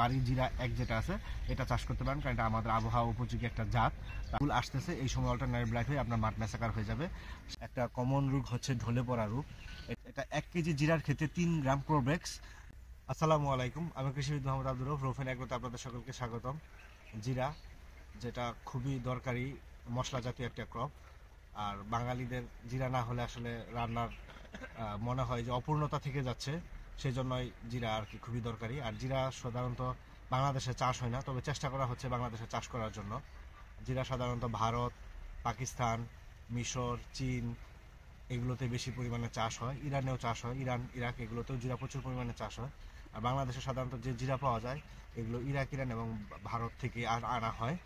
বাড়ি জিরা এক যেটা আছে, এটা চাষ করতে পারেন, কারণ এটা আমাদের আবহাওয়া উপযোগী একটা জাত। ফুল আসতেছে, এই সময় অল্টারনেট ব্লাইট হয়ে আপনার মাঠ মেসাকার হয়ে যাবে। একটা কমন রোগ হচ্ছে ঢলে পড়া রোগ। এটা এক কেজি জিরার ক্ষেত্রে তিন গ্রাম প্রোবেক্স আসসালামু আলাইকুম, আমি কৃষিবিদ মোহাম্মদ আব্দুর রফ রোফেন এগ্রোতে আপনাদের সকলকে স্বাগতম। জিরা, যেটা খুবই দরকারি, মশলা জাতীয় একটা ক্রপ আর বাঙালিদের জিরা না হলে আসলে রান্নার মনে হয় যে অপূর্ণতা থেকে যাচ্ছে। সেই জন্যই জিরা আর কি খুবই দরকারি। আর জিরা সাধারণত বাংলাদেশে চাষ হয় না, তবে চেষ্টা করা হচ্ছে বাংলাদেশে চাষ করার জন্য। জিরা সাধারণত ভারত, পাকিস্তান, মিশর, চীন এগুলোতে বেশি পরিমাণে চাষ হয়, ইরানেও চাষ হয়, ইরান, ইরাক এগুলোতেও জিরা প্রচুর পরিমাণে চাষ হয়। আর বাংলাদেশে সাধারণত যে জিরা পাওয়া যায়, এগুলো ইরাক, ইরান এবং ভারত থেকে আর আনা হয়।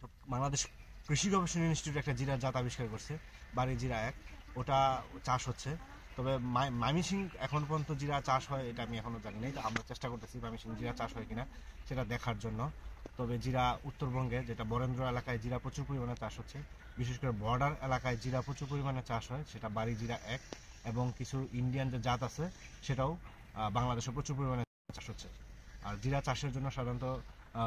তো বাংলাদেশ কৃষি গবেষণা ইনস্টিটিউট একটা জিরার জাত আবিষ্কার করছে, বাড়ি জিরা এক। ওটা চাষ হচ্ছে। তবে মাই- ময়মনসিং এখন পর্যন্ত জিরা চাষ হয়, এটা আমি এখনও জানি নাই। আমরা চেষ্টা করতেছি ময়মনসিং জিরা চাষ হয় কিনা, সেটা দেখার জন্য। তবে জিরা উত্তরবঙ্গে যেটা বরেন্দ্র এলাকায় জিরা প্রচুর পরিমাণে চাষ হচ্ছে, বিশেষ করে বর্ডার এলাকায় জিরা প্রচুর পরিমাণে চাষ হয়, সেটা বাড়ি জিরা এক, এবং কিছু ইন্ডিয়ান যে জাত আছে, সেটাও বাংলাদেশে প্রচুর পরিমাণে চাষ হচ্ছে। আর জিরা চাষের জন্য সাধারণত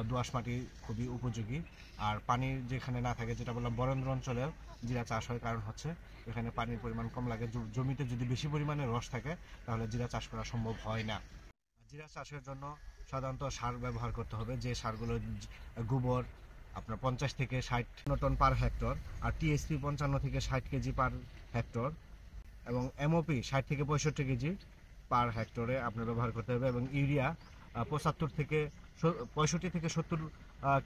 দোআঁশ মাটি খুবই উপযোগী। আর পানির যেখানে না থাকে, যেটা বললাম, বরেন্দ্র অঞ্চলেও জিরা চাষ হয়, কারণ হচ্ছে এখানে পানির পরিমাণ কম লাগে। জমিতে যদি বেশি পরিমাণে রস থাকে, তাহলে জিরা চাষ করা সম্ভব হয় না। জিরা চাষের জন্য সাধারণত সার ব্যবহার করতে হবে। যে সারগুলো গোবর, আপনার পঞ্চাশ থেকে ষাট টন পার হেক্টর আর টিএসপি পঞ্চান্ন থেকে ষাট কেজি পার হেক্টর এবং এমওপি ষাট থেকে পঁয়ষট্টি কেজি পার হেক্টরে আপনার ব্যবহার করতে হবে এবং ইউরিয়া পঁচাত্তর থেকে পঁয়ষট্টি থেকে সত্তর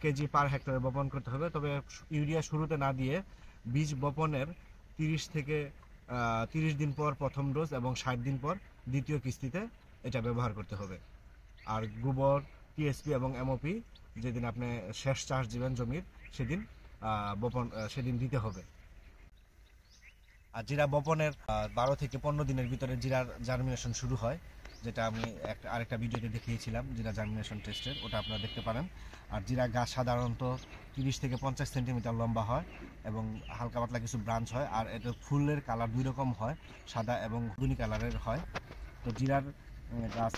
কেজি পার হেক্টরে বপন করতে হবে। তবে ইউরিয়া শুরুতে না দিয়ে বীজ বপনের তিরিশ থেকে তিরিশ দিন পর প্রথম ডোজ এবং ষাট দিন পর দ্বিতীয় কিস্তিতে এটা ব্যবহার করতে হবে। আর গোবর টিএসপি এবং এমওপি যেদিন আপনি শেষ চাষ দিবেন জমির সেদিন বপন সেদিন দিতে হবে। আর জিরা বপনের বারো থেকে পনেরো দিনের ভিতরে জিরার জার্মিনেশন শুরু হয়। যেটা আমি একটা, আরেকটা ভিডিওতে দেখিয়েছিলাম জিরা জার্মিনেশন টেস্টের ওটা আপনারা দেখতে পারেন। আর জিরা গাছ সাধারণত তিরিশ থেকে পঞ্চাশ সেন্টিমিটার লম্বা হয় এবং হালকা পাতলা কিছু ব্রাঞ্চ হয়, আর এটা ফুলের কালার দুই রকম হয়, সাদা এবং দুনি কালারের হয়। তো জিরার গাছ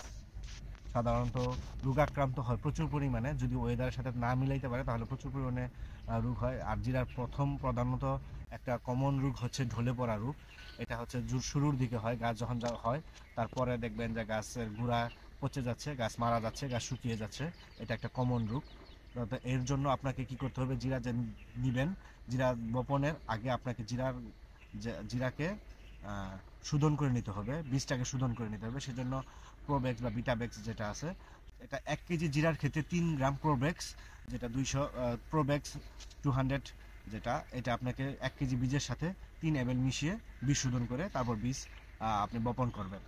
সাধারণত রোগাক্রান্ত হয় প্রচুর পরিমাণে। যদি ওয়েদারের সাথে না মিলাইতে পারে, তাহলে প্রচুর পরিমাণে রোগ হয়। আর জিরার প্রথম প্রধানত একটা কমন রোগ হচ্ছে ঢলে পড়া রোগ। এটা হচ্ছে শুরুর দিকে হয়, গাছ যখন যা হয়, তারপরে দেখবেন যে গাছের গুঁড়া পচে যাচ্ছে, গাছ মারা যাচ্ছে, গাছ শুকিয়ে যাচ্ছে। এটা একটা কমন রোগ। এর জন্য আপনাকে কি করতে হবে? জিরা যে নিবেন। জিরা বপনের আগে আপনাকে জিরার জিরাকে শোধন করে নিতে হবে বীজটাকে শোধন করে নিতে হবে, সেজন্য প্রোবেক্স বা বিটাবেক্স যেটা আছে, এটা এক কেজি জিরার ক্ষেত্রে তিন গ্রাম প্রোবেক্স যেটা দুইশো প্রোবেক্স টু হান্ড্রেড যেটা, এটা আপনাকে এক কেজি বীজের সাথে তিন এম মিশিয়ে বীজ শোধন করে তারপর বীজ আপনি বপন করবেন।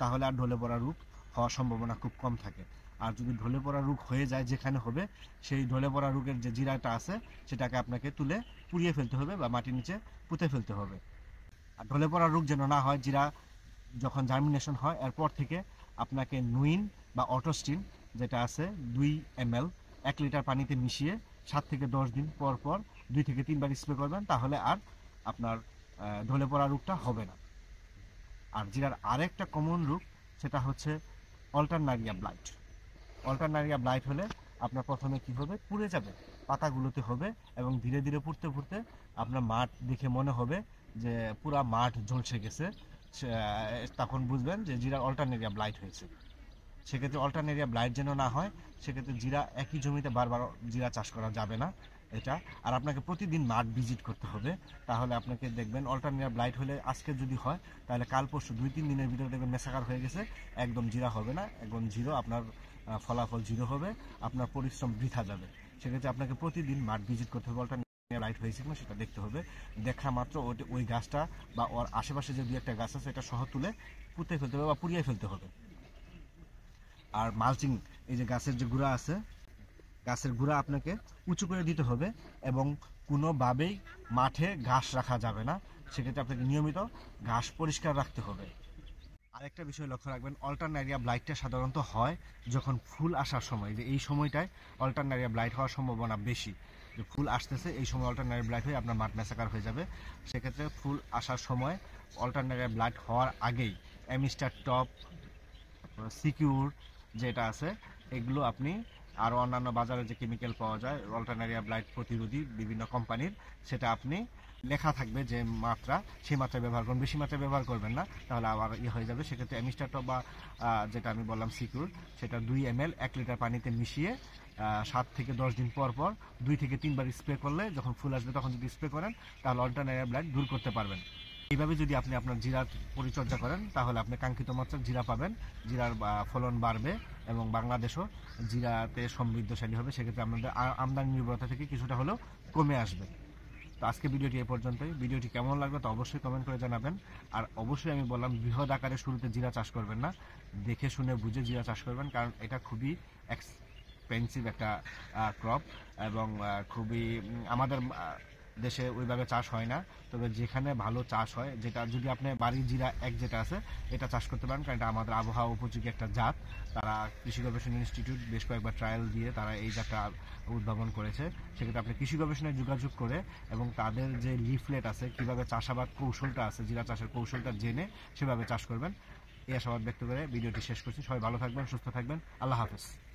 তাহলে আর ঢলে পড়া রোগ হওয়ার সম্ভাবনা খুব কম থাকে। আর যদি ঢলে পড়া রোগ হয়ে যায় যেখানে হবে, সেই ঢলে পড়া রোগের যে জিরাটা আছে, সেটাকে আপনাকে তুলে পুড়িয়ে ফেলতে হবে বা মাটির নিচে পুঁতে ফেলতে হবে। আর ঢলে পড়া রোগ যেন না হয় জিরা যখন জার্মিনেশন হয়, এরপর থেকে আপনাকে নুইন বা অটোস্টিন যেটা আছে, দুই এম এক লিটার পানিতে মিশিয়ে সাত থেকে দশ দিন পর পর দুই থেকে তিনবার স্প্রে করবেন, তাহলে আর আপনার ঢলে পড়া রোগটা হবে না। আর জিরার আরেকটা কমন রোগ, সেটা হচ্ছে অল্টারনারিয়া ব্লাইট অল্টারনারিয়া ব্লাইট হলে আপনার প্রথমে কি হবে? পুড়ে যাবে, পাতাগুলোতে হবে এবং ধীরে ধীরে পুড়তে পুড়তে আপনার মাঠ দেখে মনে হবে যে পুরা মাঠ ঝলসে গেছে তখন বুঝবেন যে জিরা অল্টারনেরিয়া ব্লাইট হয়েছে। সেক্ষেত্রে অল্টারনেরিয়া ব্লাইট যেন না হয়, সেক্ষেত্রে জিরা একই জমিতে বারবার জিরা চাষ করা যাবে না এটা। আর আপনাকে প্রতিদিন মাঠ ভিজিট করতে হবে, তাহলে আপনাকে দেখবেন অল্টারনেরিয়া ব্লাইট হলে আজকে যদি হয়, তাহলে কাল পরশু দুই তিন দিনের ভিতরে দেখবেন মেসাকার হয়ে গেছে, একদম জিরা হবে না, একদম জিরো, আপনার ফলাফল জিরো হবে, আপনার পরিশ্রম বৃথা যাবে। সেক্ষেত্রে আপনাকে প্রতিদিন মাঠ ভিজিট করতে হবে অল্টারনেরিয়া লাইট হয়েছে কিনা সেটা দেখতে হবে। দেখা মাত্র ওই গাছটা বা ওর আশেপাশে যে দুই একটা গাছ আছে, এটা সহ তুলে পুঁতে ফেলতে হবে বা পুড়িয়ে ফেলতে হবে। আর মালচিং এই যে গাছের যে গুঁড়া আছে, গাছের গুঁড়া আপনাকে উঁচু করে দিতে হবে এবং কোনোভাবেই মাঠে ঘাস রাখা যাবে না। সেক্ষেত্রে আপনাকে নিয়মিত ঘাস পরিষ্কার রাখতে হবে। আরেকটা বিষয় লক্ষ্য রাখবেন অল্টারনারিয়া ব্লাইটটা সাধারণত হয় যখন ফুল আসার সময়। যে এই সময়টায় অল্টারনারিয়া ব্লাইট হওয়ার সম্ভাবনা বেশি। যে ফুল আসতেছে, এই সময় অল্টারনেটিভ ব্লাইট হয়ে আপনার মাঠ মেসাকার হয়ে যাবে। সেক্ষেত্রে ফুল আসার সময় অল্টারনেটিভ ব্লাইট হওয়ার আগেই অ্যামিস্টার টপ সিকিউর যেটা আছে, এগুলো আপনি আরও অন্যান্য বাজারে যে কেমিক্যাল পাওয়া যায় অল্টারনেটিভ ব্লাইট প্রতিরোধী বিভিন্ন কোম্পানির সেটা আপনি লেখা থাকবে যে মাত্রা, সেই মাত্রা ব্যবহার করুন। বেশি মাত্রায় ব্যবহার করবেন না, তাহলে আবার ইয়ে হয়ে যাবে। সেক্ষেত্রে অ্যামিস্টারটপ বা যেটা আমি বললাম সিকিউর, সেটা দুই এম এল এক লিটার পানিতে মিশিয়ে সাত থেকে দশ দিন পর পর দুই থেকে তিনবার স্প্রে করলে, যখন ফুল আসবে তখন যদি স্প্রে করেন, তাহলে অল্টারনারিয়া ব্লাইট দূর করতে পারবেন। এইভাবে যদি আপনি আপনার জিরার পরিচর্যা করেন, তাহলে আপনি কাঙ্ক্ষিত মাত্রার জিরা পাবেন। জিরার ফলন বাড়বে এবং বাংলাদেশও জিরাতে সমৃদ্ধশালী হবে। সেক্ষেত্রে আপনাদের আ- আমদানি নির্ভরতা থেকে কিছুটা হলেও কমে আসবে। তো আজকে ভিডিওটি এ পর্যন্তই। ভিডিওটি কেমন লাগল তো অবশ্যই কমেন্ট করে জানাবেন। আর অবশ্যই আমি বললাম, বৃহৎ আকারে শুরুতে জিরা চাষ করবেন না। দেখে শুনে বুঝে জিরা চাষ করবেন, কারণ এটা খুবই এক্সপেন্সিভ একটা ক্রপ এবং খুবই আমাদের দেশে ওইভাবে চাষ হয় না। তবে যেখানে ভালো চাষ হয়, যেটা যদি আপনি বাড়ির জিরা এক যেটা আছে, এটা চাষ করতে পারেন, কারণ এটা আমাদের আবহাওয়া উপযোগী একটা জাত। তারা কৃষি গবেষণা ইনস্টিটিউট বেশ কয়েকবার ট্রায়াল দিয়ে তারা এই জাতটা উদ্ভাবন করেছে। সেক্ষেত্রে আপনি কৃষি গবেষণায় যোগাযোগ করে এবং তাদের যে লিফলেট আছে, কীভাবে চাষাবাদ কৌশলটা আছে, জিরা চাষের কৌশলটা জেনে সেভাবে চাষ করবেন। এই আশাবাদ ব্যক্ত করে ভিডিওটি শেষ করছি। সবাই ভালো থাকবেন, সুস্থ থাকবেন। আল্লাহ হাফেজ।